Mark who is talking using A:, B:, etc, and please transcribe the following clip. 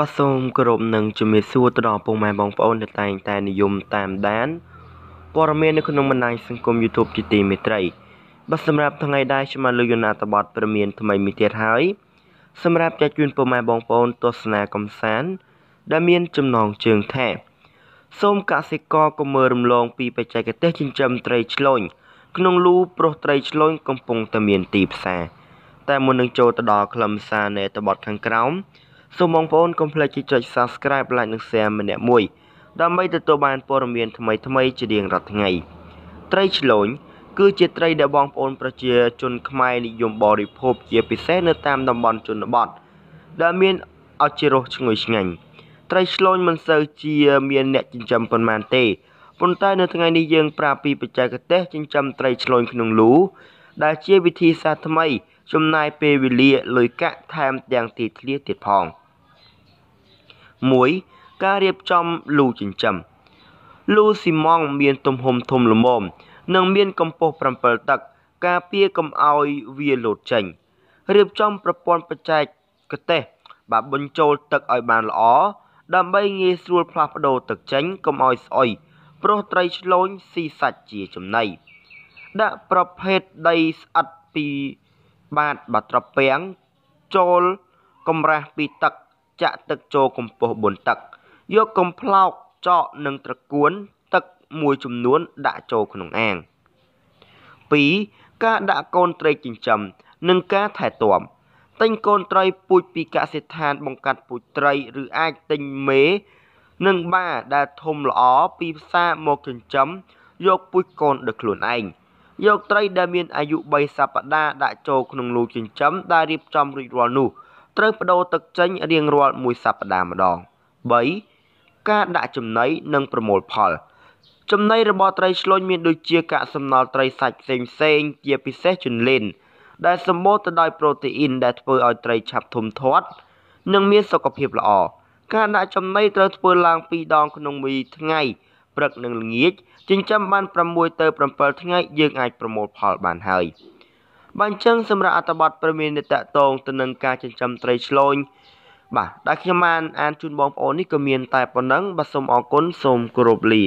A: បាទសូមគោរពនឹងជំរាបសួរទៅដល់ពុកម៉ែបងប្អូនដែលតែងតែនិយមតាមដានព័ត៌មាននៅក្នុងបណ្ដាញសង្គម YouTube ជាទីមេត្រីបាទសម្រាប់ថ្ងៃដែរខ្ញុំបានលើកយកអត្ថបទព្រមានថ្មីមួយទៀតហើយសម្រាប់ចែកជូនពុកម៉ែបងប្អូនទស្សនាកំសាន្តដែលមានចំណងជើងថាសូមកសិករកុំមើលរំលងពីបច្ចេកទេសចិញ្ចឹមត្រីឆ្លូញក្នុងលូប្រុសត្រីឆ្លូញកំពុងតែមានទីផ្សារតែមុននឹងចូលទៅដល់ខ្លឹមសារនៃអត្ថបទខាងក្រោម សូមបងប្អូនកុំភ្លេចចុច Subscribe Like និង Share ម្នាក់មួយដើម្បីទទួលបានព័ត៌មានថ្មីៗជារៀងរាល់ថ្ងៃត្រីឆ្លូញគឺជាត្រីដែលបងប្អូនប្រជាជនខ្មែរនិយមបរិភោគជាពិសេសនៅតាមតំបន់ជនបទដែលមានឱជារសឈ្ងុយឆ្ងាញ់ត្រីឆ្លូញមិនសូវជាមានអ្នកចិញ្ចឹមប៉ុន្មានទេប៉ុន្តែនៅថ្ងៃនេះយើងប្រាប់ពីបច្ចេកទេសចិញ្ចឹមត្រីឆ្លូញក្នុងលូដែលជាវិធីសាស្ត្រថ្មីចំណាយពេលវេលាលុយកាក់ថែមទាំងទីធ្លាទៀតផង។ 1 ការរៀបចំលូចិញ្ចឹមលូស៊ីម៉ង់មានទំហំធំល្មម និងមានកម្ពស់7តឹក ការពារកុំឲ្យវាលោតចេញរៀបចំប្រព័ន្ធបច្ចេកទេសបាទបញ្ចូលទឹកឲ្យបានល្អ ដើម្បីងាយស្រួលផ្លាស់ប្ដូរទឹកចេញកុំឲ្យស្អុយព្រោះត្រីឆ្លូញស៊ីសាច់ជាចំណីដាក់ប្រភេទដីស្អិតពីបាតបាត្រពាំងចូលកម្រាស់ពីទឹក ចាក់ទឹកចូលកម្ពស់4ទឹក យកកំប្លោកចកនិងត្រកួនទឹកមួយចំនួនដាក់ចូលក្នុងអាង2ការដាក់កូនត្រីចិញ្ចឹមនិងការថែទាំទិញកូនត្រីពូជពីកសិដ្ឋានបង្កាត់ពូជត្រីឬអាចទិញមេនិងបាដែលធំល្អពីផ្សារមកចិញ្ចឹមយកពូជកូនដោយខ្លួនឯងយកត្រីដែលមានអាយុ3សប្តាហ៍ដាក់ចូលក្នុងលូចិញ្ចឹមដែលរៀបចំរួចរាល់នោះ ត្រូវបដូរទឹកចេញរៀងរាល់មួយសប្តាហ៍ម្ដង3ការដាក់ចំណីនិងប្រមូលផល ចំណីរបស់ត្រីឆ្លុញមានដូចជាកាកសំណល់ត្រីសាច់ផ្សេងផ្សេងជាពិសេសជន្លេនដែលសម្បូរទៅដោយប្រូតេអ៊ីនដែលធ្វើឲ្យត្រីឆាប់ធំធាត់និងមានសុខភាពល្អការដាក់ចំណីត្រូវធ្វើឡើង2ដងក្នុងមួយថ្ងៃព្រឹកនិងល្ងាចចិញ្ចឹមបាន6ទៅ7ថ្ងៃយើងអាចប្រមូលផលបានហើយ។ បាទអញ្ចឹងសម្រាប់អត្ថបទព្រមាននេះតកតងទៅនឹងការចិញ្ចឹមត្រីឆ្លូញបាទដែលខ្ញុំបានអានជូនបងប្អូននេះក៏មានតែប៉ុណ្ណឹងបាទសូមអរគុណសូមគោរពលា